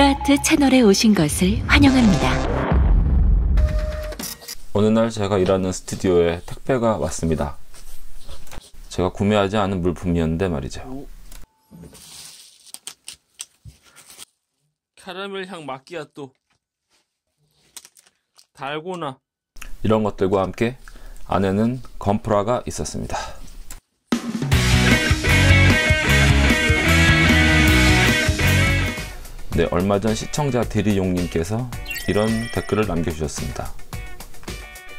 프라트 채널에 오신 것을 환영합니다. 어느 날 제가 일하는 스튜디오에 택배가 왔습니다. 제가 구매하지 않은 물품이었는데 말이죠. 캐러멜 향 마끼아또 달고나 이런 것들과 함께 안에는 건프라가 있었습니다. 네, 얼마 전 시청자 드리용님께서 이런 댓글을 남겨주셨습니다.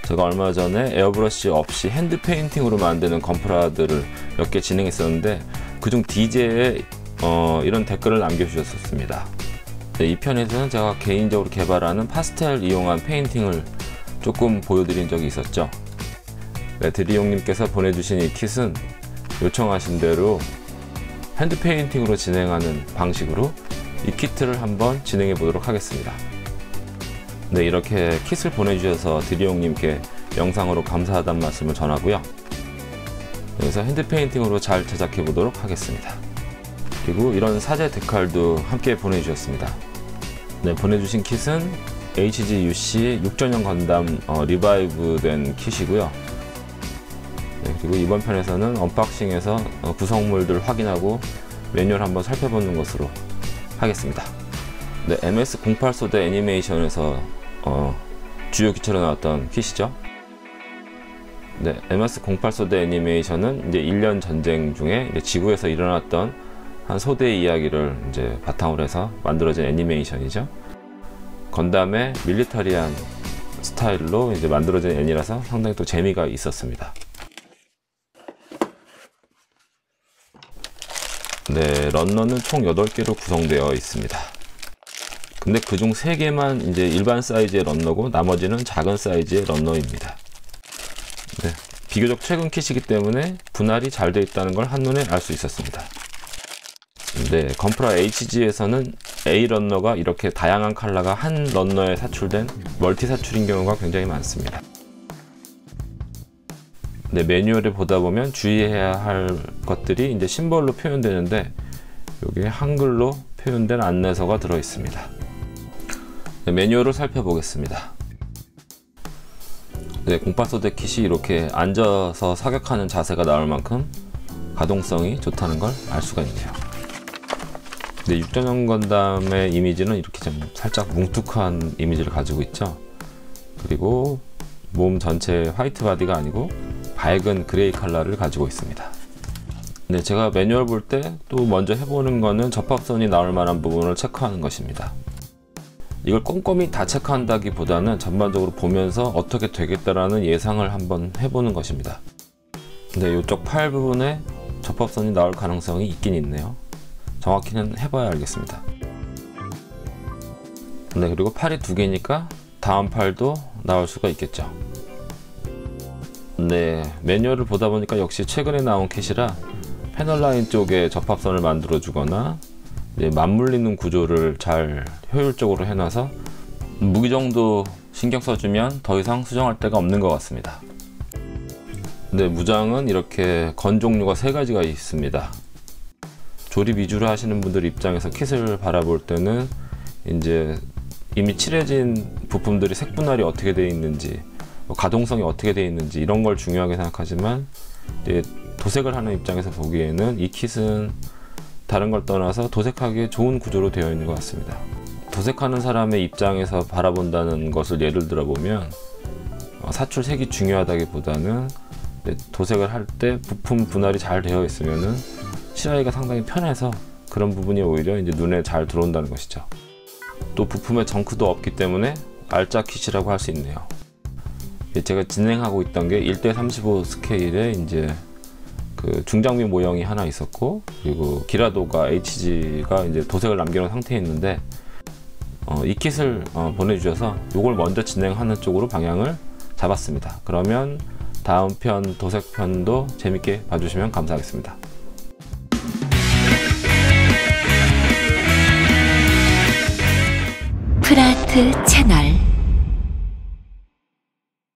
제가 얼마 전에 에어브러쉬 없이 hand painting으로 만드는 건프라들을 몇 개 진행했었는데 그중 DJ에 어, 이런 댓글을 남겨주셨습니다. 네, 이 편에서는 제가 개인적으로 개발하는 파스텔 이용한 painting을 조금 보여드린 적이 있었죠. 네, 드리용님께서 보내주신 이 kit은 요청하신 대로 hand painting으로 진행하는 방식으로 이 키트를 한번 진행해 보도록 하겠습니다. 네, 이렇게 kit을 보내주셔서 드리용님께 영상으로 감사하다는 말씀을 전하고요. 여기서 hand painting으로 잘 제작해 보도록 하겠습니다. 그리고 이런 사제 데칼도 함께 보내주셨습니다. 네, 보내주신 kit은 HGUC 육전형 건담 어, revive된 kit이고요. 네, 그리고 이번 편에서는 언박싱에서 어, 구성물들 확인하고 매뉴얼 한번 살펴보는 것으로 하겠습니다. 네, MS08 소대 애니메이션에서 어, 주요 기체로 나왔던 킷이죠. 네, MS08 소대 애니메이션은 이제 1년 전쟁 중에 지구에서 일어났던 한 소대의 이야기를 이제 바탕으로 해서 만들어진 애니메이션이죠. 건담의 밀리터리한 스타일로 이제 만들어진 애니라서 상당히 또 재미가 있었습니다. 네, 런너는 총 8개로 구성되어 있습니다. 근데 그중 3개만 이제 일반 사이즈의 런너고 나머지는 작은 사이즈의 런너입니다. 네, 비교적 최근 킷이기 때문에 분할이 잘 되어 있다는 걸 한눈에 알 수 있었습니다. 네, 건프라 HG에서는 A 런너가 이렇게 다양한 컬러가 한 런너에 사출된 멀티 사출인 경우가 굉장히 많습니다. 네, 매뉴얼을 보다 보면 주의해야 할 것들이 이제 심벌로 표현되는데 여기에 한글로 표현된 안내서가 들어 있습니다. 네, 매뉴얼을 살펴보겠습니다. 네, 공파소대 킷이 이렇게 앉아서 사격하는 자세가 나올 만큼 가동성이 좋다는 걸 알 수가 있네요. 네, 육전형 건담의 이미지는 이렇게 좀 살짝 뭉툭한 이미지를 가지고 있죠. 그리고 몸 전체 white body가 아니고 밝은 gray color를 가지고 있습니다. 네, 제가 매뉴얼 볼 때 또 먼저 해보는 거는 접합선이 나올 만한 부분을 체크하는 것입니다. 이걸 꼼꼼히 다 체크한다기 보다는 전반적으로 보면서 어떻게 되겠다라는 예상을 한번 해보는 것입니다. 네, 이쪽 팔 부분에 접합선이 나올 가능성이 있긴 있네요. 정확히는 해봐야 알겠습니다. 네, 그리고 팔이 두 개니까 다음 팔도 나올 수가 있겠죠. 네, 매뉴얼을 보다 보니까 역시 최근에 나온 캣이라 패널 라인 쪽에 접합선을 만들어 주거나 맞물리는 구조를 잘 효율적으로 해놔서 무기 정도 신경 써주면 더 이상 수정할 데가 없는 것 같습니다. 네, 무장은 이렇게 건 종류가 세 가지가 있습니다. 조립 위주로 하시는 분들 입장에서 킷을 바라볼 때는 이제 이미 칠해진 부품들이 색분할이 어떻게 되어 있는지 뭐 가동성이 어떻게 되어 있는지 이런 걸 중요하게 생각하지만 도색을 하는 입장에서 보기에는 이 킷은 다른 걸 떠나서 도색하기에 좋은 구조로 되어 있는 것 같습니다. 도색하는 사람의 입장에서 바라본다는 것을 예를 들어 보면 어, 사출 색이 중요하다기보다는 도색을 할 때 부품 분할이 잘 되어 있으면은 칠하기가 상당히 편해서 그런 부분이 오히려 이제 눈에 잘 들어온다는 것이죠. 또 부품에 정크도 없기 때문에 알짜 킷이라고 할 수 있네요. 제가 진행하고 있던 게 1대 35 스케일의 이제 그 중장비 모형이 하나 있었고 그리고 기라도가 HG가 이제 도색을 남겨놓은 상태에 있는데 어, 이 킷을 어, 보내주셔서 이걸 먼저 진행하는 쪽으로 방향을 잡았습니다. 그러면 다음 편 도색편도 재밌게 봐주시면 감사하겠습니다. 프라트 채널